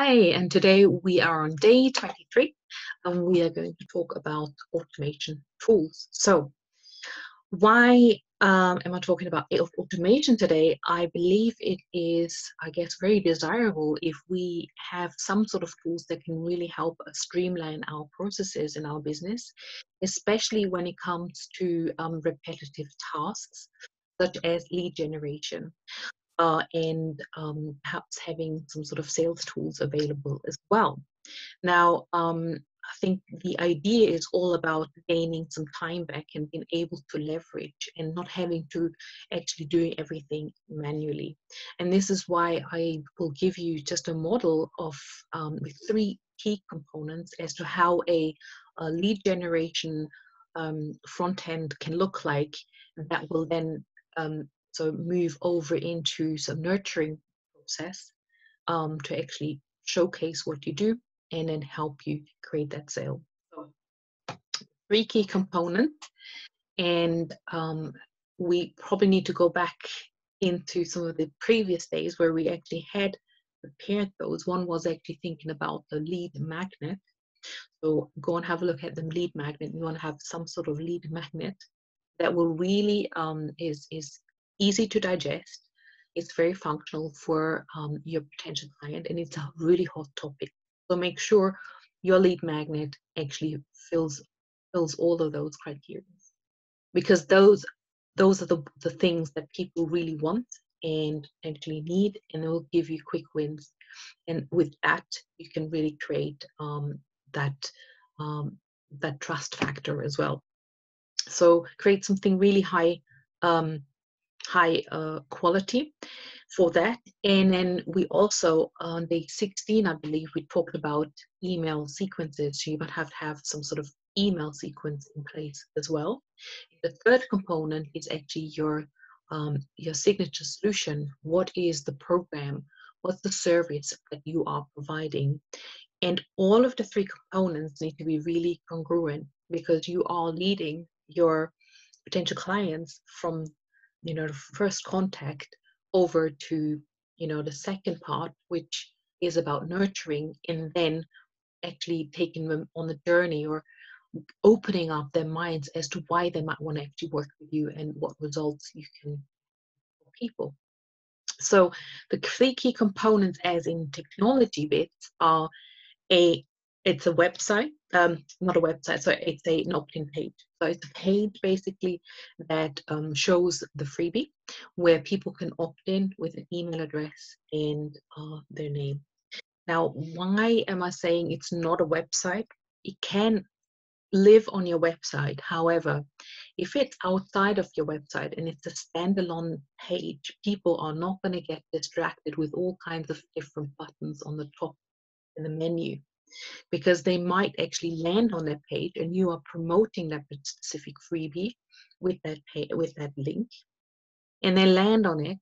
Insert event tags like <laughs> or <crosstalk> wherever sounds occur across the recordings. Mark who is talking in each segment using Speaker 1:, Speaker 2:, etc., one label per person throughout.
Speaker 1: Hi, and today we are on day 23 and we are going to talk about automation tools. So, why um, am I talking about automation today? I believe it is, I guess, very desirable if we have some sort of tools that can really help us streamline our processes in our business, especially when it comes to um, repetitive tasks such as lead generation uh, and um, perhaps having some sort of sales tools available as well. Now, um, I think the idea is all about gaining some time back and being able to leverage and not having to actually do everything manually. And this is why I will give you just a model of um, with three key components as to how a, a lead generation um, front end can look like. That will then um, so move over into some nurturing process um, to actually showcase what you do and then help you create that sale. So three key components and um, we probably need to go back into some of the previous days where we actually had prepared those. One was actually thinking about the lead magnet. So go and have a look at the lead magnet. You want to have some sort of lead magnet that will really um, is is easy to digest. It's very functional for um, your potential client, and it's a really hot topic. So make sure your lead magnet actually fills fills all of those criteria, because those those are the, the things that people really want and actually need, and it will give you quick wins. And with that, you can really create um, that um, that trust factor as well. So create something really high um, high uh, quality for that. And then we also, on day 16, I believe, we talked about email sequences. So you might have to have some sort of email sequence in place as well. The third component is actually your um, your signature solution. What is the program? What's the service that you are providing? And all of the three components need to be really congruent because you are leading your potential clients from you know, the first contact over to, you know, the second part, which is about nurturing and then actually taking them on the journey or opening up their minds as to why they might want to actually work with you and what results you can for people. So the three key components as in technology bits are a it's a website, um, not a website, so it's a, an opt-in page. So it's a page basically that um, shows the freebie where people can opt in with an email address and uh, their name. Now, why am I saying it's not a website? It can live on your website. However, if it's outside of your website and it's a standalone page, people are not going to get distracted with all kinds of different buttons on the top in the menu because they might actually land on that page and you are promoting that specific freebie with that pay, with that link. And they land on it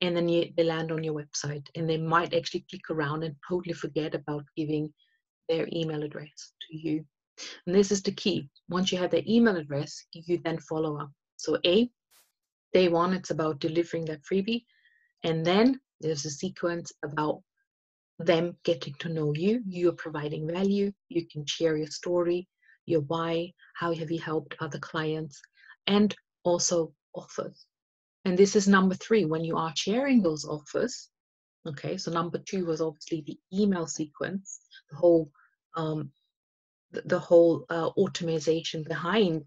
Speaker 1: and then you, they land on your website and they might actually click around and totally forget about giving their email address to you. And this is the key. Once you have their email address you then follow up. So a day one it's about delivering that freebie and then there's a sequence about them getting to know you. You're providing value. You can share your story, your why, how have you helped other clients, and also offers. And this is number three when you are sharing those offers. Okay, so number two was obviously the email sequence, the whole um, the, the whole uh, automation behind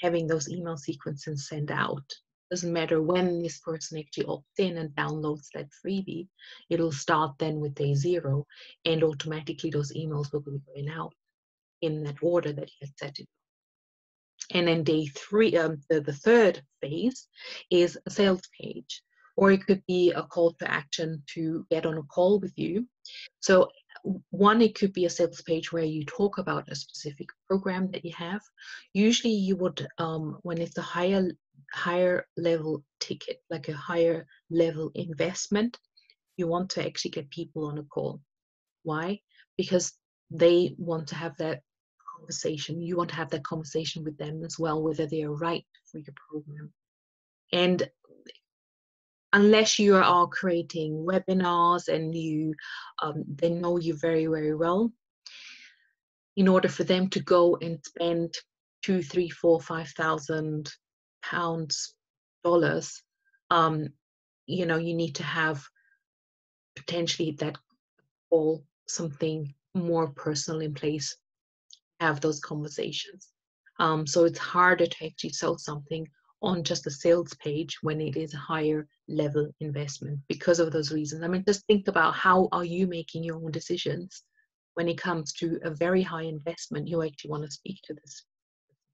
Speaker 1: having those email sequences sent out doesn't matter when this person actually opts in and downloads that freebie, it'll start then with day zero and automatically those emails will be going out in that order that you had set it. And then day three, um, the, the third phase is a sales page, or it could be a call to action to get on a call with you. So one, it could be a sales page where you talk about a specific program that you have. Usually you would, um, when it's a higher higher level ticket, like a higher level investment, you want to actually get people on a call. Why? Because they want to have that conversation. You want to have that conversation with them as well, whether they are right for your program. And unless you are creating webinars and you um, they know you very very well in order for them to go and spend two three four five thousand pounds dollars um, you know you need to have potentially that or something more personal in place have those conversations um, so it's harder to actually sell something on just a sales page when it is a higher level investment because of those reasons. I mean, just think about how are you making your own decisions when it comes to a very high investment. You actually want to speak to this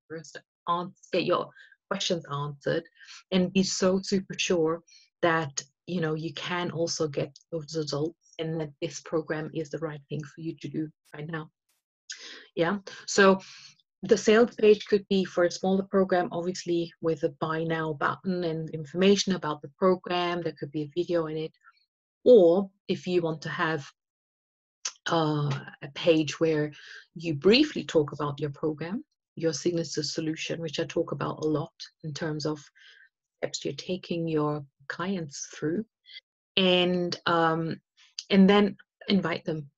Speaker 1: person, get your questions answered, and be so super sure that you know you can also get those results and that this program is the right thing for you to do right now. Yeah. So the sales page could be for a smaller program, obviously with a buy now button and information about the program. There could be a video in it. Or if you want to have uh, a page where you briefly talk about your program, your signature solution, which I talk about a lot in terms of steps you're taking your clients through, and um, and then invite them.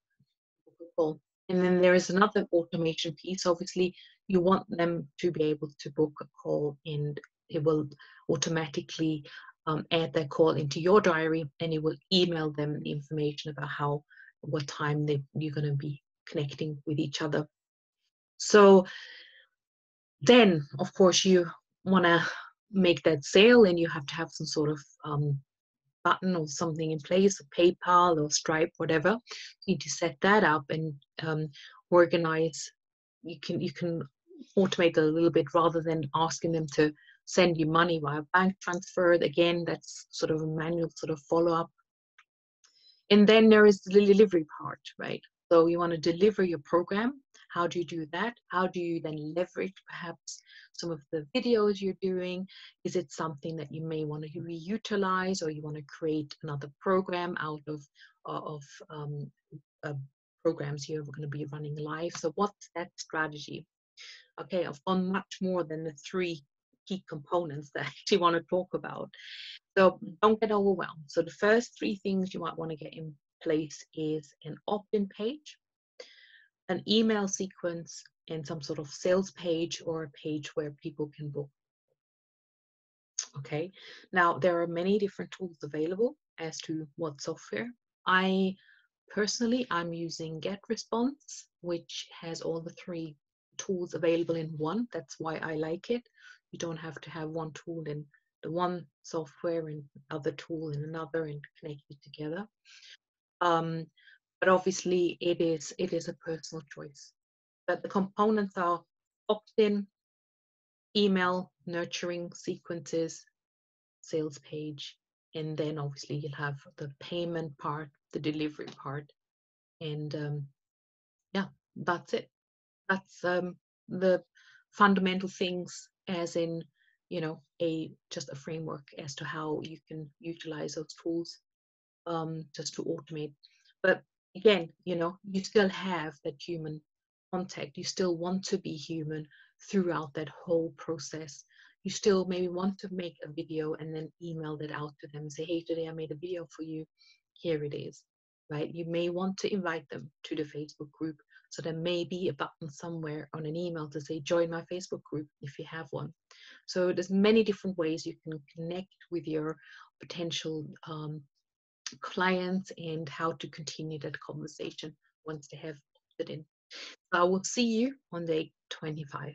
Speaker 1: To a call. And then there is another automation piece. Obviously, you want them to be able to book a call and it will automatically um, add that call into your diary and it will email them the information about how what time they, you're going to be connecting with each other so then of course you want to make that sale and you have to have some sort of um, button or something in place paypal or stripe whatever you need to set that up and um, organize you can you can automate a little bit rather than asking them to send you money via bank transfer. Again, that's sort of a manual sort of follow up. And then there is the delivery part, right? So you want to deliver your program. How do you do that? How do you then leverage perhaps some of the videos you're doing? Is it something that you may want to reutilize or you want to create another program out of, of um, uh, programs you're going to be running live? So what's that strategy? okay, I've gone much more than the three key components <laughs> that I actually want to talk about. So don't get overwhelmed. So the first three things you might want to get in place is an opt-in page, an email sequence, and some sort of sales page or a page where people can book. Okay, now there are many different tools available as to what software. I personally, I'm using GetResponse, which has all the three tools available in one. That's why I like it. You don't have to have one tool in the one software and other tool in another and connect it together. Um, but obviously it is it is a personal choice. But the components are opt-in, email, nurturing sequences, sales page, and then obviously you'll have the payment part, the delivery part, and um, yeah, that's it that's um, the fundamental things as in you know a just a framework as to how you can utilize those tools um, just to automate but again you know you still have that human contact. You still want to be human throughout that whole process. You still maybe want to make a video and then email that out to them say hey today i made a video for you. Here it is right? You may want to invite them to the facebook group. So there may be a button somewhere on an email to say join my Facebook group if you have one. So there's many different ways you can connect with your potential um, clients and how to continue that conversation once they have opted in. So I will see you on day 25.